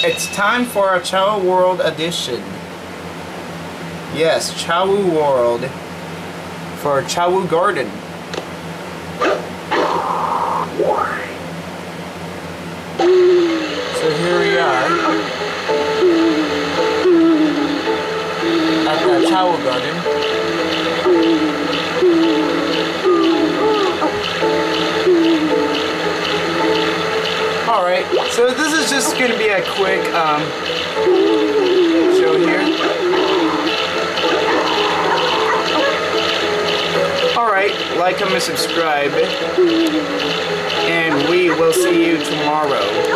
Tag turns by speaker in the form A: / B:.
A: It's time for a Chao World edition. Yes, Chao World for Chao Garden. So here we are at the Chao Garden. Alright, so this is just going to be a quick um, show here. Alright, like, comment, subscribe, and we will see you tomorrow.